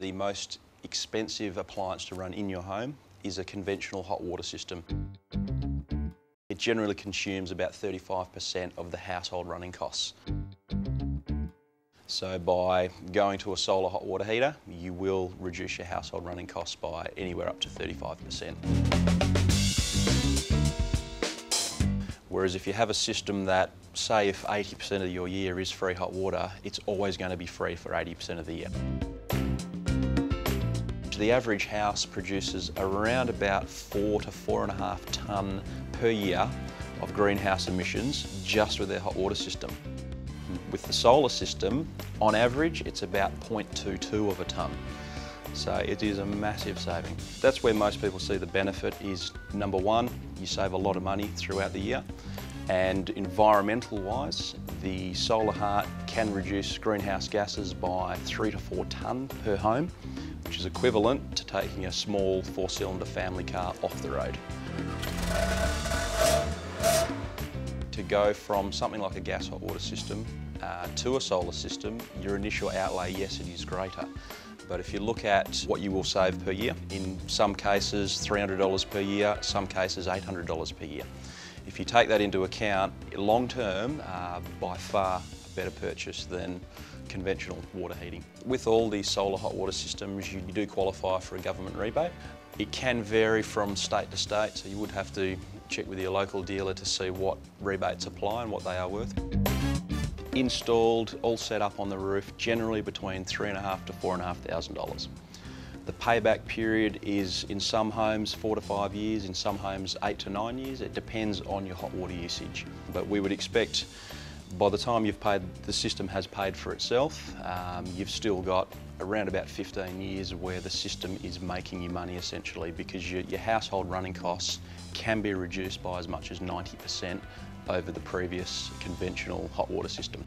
The most expensive appliance to run in your home is a conventional hot water system. It generally consumes about 35% of the household running costs. So by going to a solar hot water heater, you will reduce your household running costs by anywhere up to 35%. Whereas if you have a system that, say if 80% of your year is free hot water, it's always going to be free for 80% of the year. The average house produces around about four to four and a half tonne per year of greenhouse emissions just with their hot water system. With the solar system, on average, it's about 0.22 of a tonne. So it is a massive saving. That's where most people see the benefit is number one, you save a lot of money throughout the year. And environmental wise, the Solahart can reduce greenhouse gases by three to four tonne per home, which is equivalent to taking a small four cylinder family car off the road. To go from something like a gas hot water system uh, to a solar system, your initial outlay, yes, it is greater. But if you look at what you will save per year, in some cases $300 per year, some cases $800 per year. If you take that into account, long term, uh, by far a better purchase than conventional water heating. With all these solar hot water systems, you do qualify for a government rebate. It can vary from state to state, so you would have to check with your local dealer to see what rebates apply and what they are worth installed, all set up on the roof, generally between three and a half to four and a half thousand dollars. The payback period is in some homes four to five years, in some homes eight to nine years. It depends on your hot water usage. But we would expect by the time you've paid, the system has paid for itself, um, you've still got around about 15 years where the system is making you money essentially because your, your household running costs can be reduced by as much as 90% over the previous conventional hot water system.